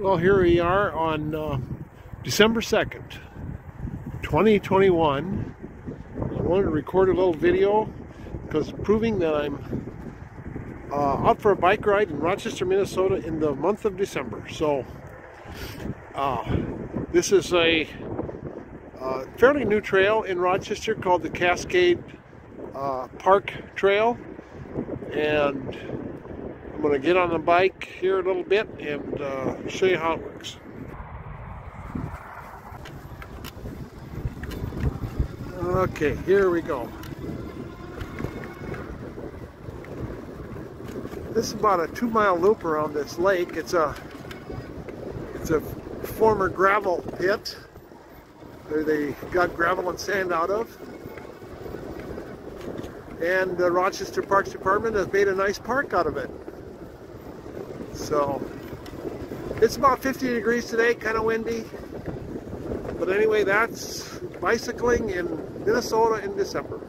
Well, here we are on uh, December 2nd, 2021. I wanted to record a little video because proving that I'm uh, out for a bike ride in Rochester, Minnesota in the month of December. So, uh, this is a uh, fairly new trail in Rochester called the Cascade uh, Park Trail. And going to get on the bike here a little bit and uh, show you how it works. Okay, here we go. This is about a two mile loop around this lake. It's a it's a former gravel pit where they got gravel and sand out of. And the Rochester Parks Department has made a nice park out of it. So it's about 50 degrees today, kind of windy. But anyway, that's bicycling in Minnesota in December.